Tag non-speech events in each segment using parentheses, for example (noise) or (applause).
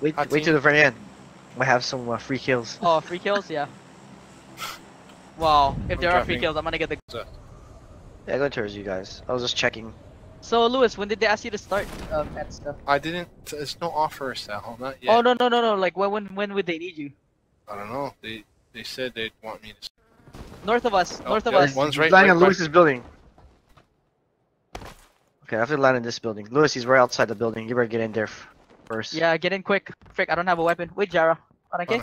Wait, Hot wait team. to the very end. Might have some uh, free kills. Oh, free kills, yeah. Wow, if I'm there are free dropping. kills, I'm gonna get the. Yeah, go towards you guys. I was just checking. So, Lewis, when did they ask you to start um, that stuff? I didn't. There's no offer, Sal. Not yet. Oh no no no no! Like when when when would they need you? I don't know. They they said they'd want me to. North of us, Oh, north of yeah, us. One's He's right. landing right on by- Lewis's building. Okay, I have to land in this building. Lewis, he's right outside the building. You better get in there f- first. Yeah, get in quick. Frick, I don't have a weapon. Wait, Jara. On okay? Uh,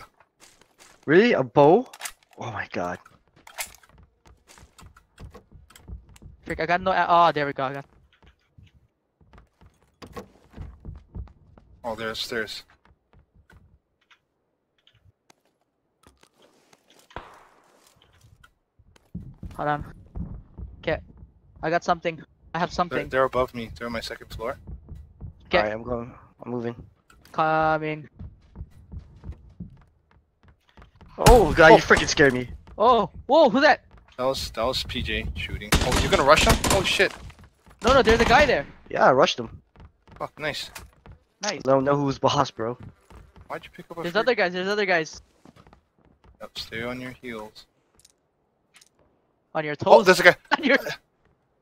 Really? A bow? Oh my god. Frick, I got no. Oh, there we go. I got. Oh, there's stairs. Hold on. Okay, I got something. I have They're, something they're above me. They're on my second floor. Okay. Alright, I'm going. I'm moving. coming. Oh god, Oh. you freaking scared me. Oh, whoa, who's that? That was that was PJ shooting. Oh, you're gonna rush him? Oh shit! No, no, there's a guy there. Yeah, I rushed him. Fuck, nice. Nice. Let him know who's boss, bro. Why'd you pick up a? There's other guys. There's other guys Yep, stay on your heels. on your toes? Oh, toes. there's a guy. (laughs) on your...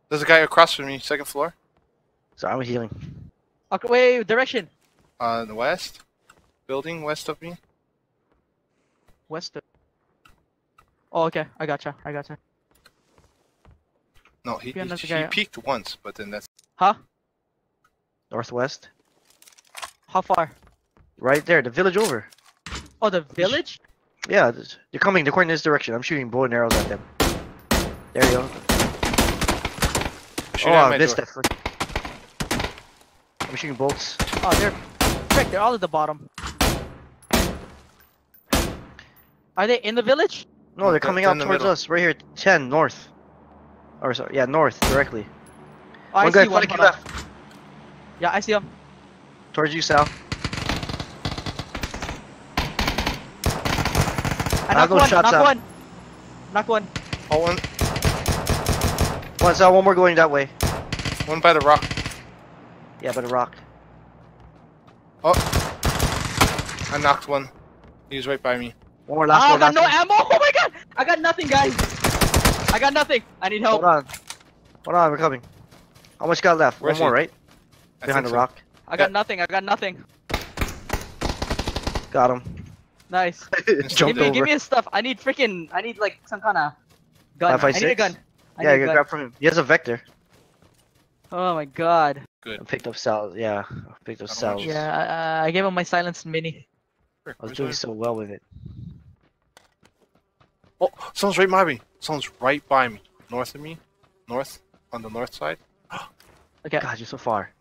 There's a guy across from me, second floor. So I'm healing. Okay, wait, direction. Uh, the west. Building west of me. West. Oh, okay. I gotcha. I gotcha. No, he, Yeah, he, he guy. peeked once, but then that's. Huh? Northwest. How far? Right there, the village over. Oh, the village? Yeah, they're coming. They're going in this direction. I'm shooting bow and arrows at them. There you go. Shoot oh, at I missed door. that. Frick. I'm shooting bolts. Oh, they're. Frick, they're all at the bottom. Are they in the village? No, they're They're- coming they're out the towards middle. us. Right here, 10 north. Or sorry, yeah, north directly. Oh, I one see guy one. flanking hold left. Yeah, I see him. Towards you, Sal. I I have knocked those one. shots Knock out. one. Knock one. Oh, one, One, Sal, one more going that way. one by the rock. Yeah, by the rock. Oh, I knocked one. He was right by me. One more, last Ah, I got no one. ammo. Oh my god! I got nothing, guys. I got nothing. I need help. Hold on. Hold on, we're coming. How much got left? Where's one more, he? right? I Behind think the so. rock. I got Yeah. nothing. I got nothing. Got him. Nice. Give (laughs) Jumped give me, over. give me his stuff. I need freaking. I need like some kind of gun. Five, five, I need a gun. I yeah, you a gun. grab from him. He has a vector. Oh my god. I picked up Sal. Yeah, I picked up I don't Sal. want I you- Yeah, I, I gave him my silenced mini. I was doing my- so well with it. Oh, someone's right by me. Someone's right by me. North of me. North. On the north side. (gasps) Okay, God, you're so far.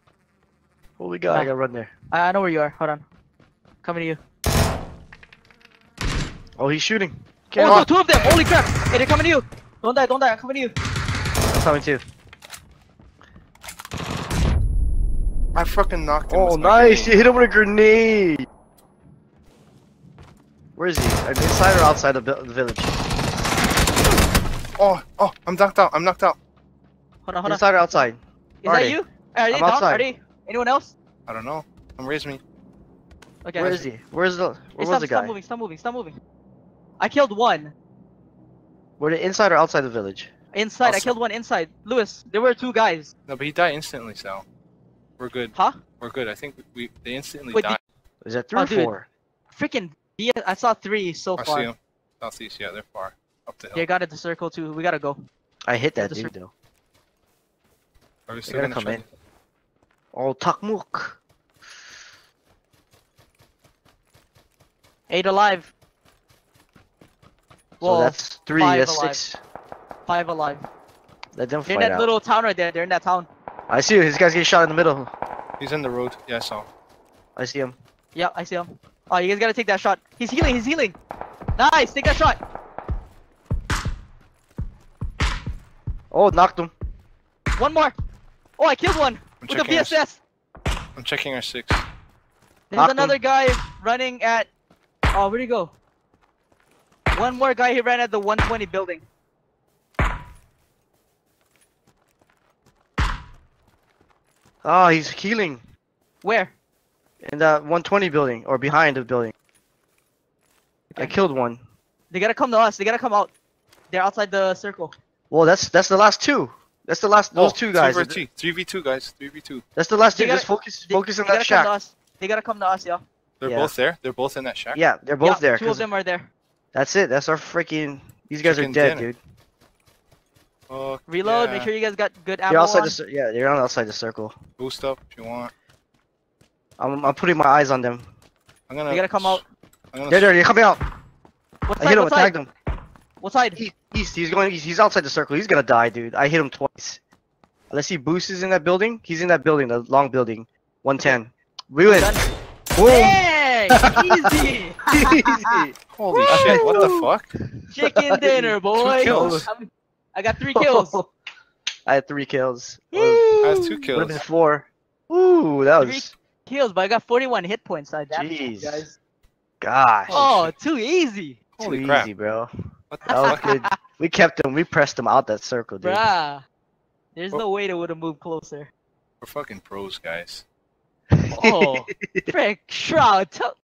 Holy God, I Ah. gotta run there. I, I know where you are. Hold on. Coming to you. Oh, he's shooting. Oh, Get no, two of them. Holy crap! Hey, they're coming to you. Don't die. Don't die. I'm coming to you. I'm coming too. I fucking knocked him. Oh, nice! You hit him with a grenade! Where is he? Uh, Inside or outside the, the village? Oh, oh, I'm knocked out. I'm knocked out. Hold on. Hold on. Inside or outside? Is are that they? you? Are they I'm down? outside. Are they? Anyone else? I don't know. Come raise me. Okay. Where is he? Where's the? Hey, Where stop, was the stop guy? moving. Stop moving. Stop moving. I killed one Were they inside or outside the village? inside. I killed one inside. Lewis, there were two guys. No, but he died instantly, Sal. We're good. Huh? We're good. I think we they instantly Wait, died. Is that three Oh, or dude. four? Freaking. Yeah, I saw three so I far. see him. Southeast, yeah, they're far. Up the hill. They got it to circle too. We gotta go. I hit that the dude though. Are we They're still gonna gonna come in. Oh, Takmuk. Eight alive. So Well, that's three. five That's alive. six. five alive. Let them They're in that out. little town right there. They're in that town. I see you. This guy's getting shot in the middle. He's in the road. Yeah, I saw. him. I see him. Yeah, I see him. Oh, you guys gotta take that shot. He's healing. He's healing. Nice. Take that shot. Oh, knocked him. One more. Oh, I killed one I'm with the checking. Our, I'm checking our six. There's Knocked him. another guy running at. Oh, where'd he go? One more guy. He ran at the 120 building. Oh, he's healing. Where? In that 120 building or behind the building. I killed one. They gotta come to us. They gotta come out. They're outside the circle. Well, that's that's the last two. That's the last those oh, two guys. 3v2, 3v2 guys, 3v2. That's the last They two. gotta- Just focus They, focus on they that gotta come to shack. us. They gotta come to us, yo. They're Yeah. both there. They're both in that shack. Yeah, they're both yeah, there. Two of them are there. That's it. That's our freaking. These guys are dead, dinner. dude. Fuck Reload. yeah. Make sure you guys got good ammo. They're outside on. the yeah. They're on outside the circle. Boost up if you want. I'm I'm putting my eyes on them. I'm gonna. They gotta come out. I'm gonna They're there. They're coming out. What I side? hit him. What I tagged side? him. What side? East, east. He's going. East. He's outside the circle. He's gonna die, dude. I hit him twice. Let's see. Boost is in that building. He's in that building. The long building. 110. We win. Boom. Hey, easy. (laughs) Easy. Holy shit! What the fuck? Chicken (laughs) dinner, boy. kills. I'm- got three kills. (laughs) I had three kills. I have two Would have kills. been four. Ooh, that was Three was. kills, but I got 41 hit points. I damn Jeez. guys. Gosh. Oh, too easy, Holy too crap. easy, bro. What the That was good. (laughs) We kept them. We pressed them out that circle, dude. bruh. There's Oh. no way they would have moved closer. We're fucking pros, guys. Oh, (laughs) frick, Shroud, tell,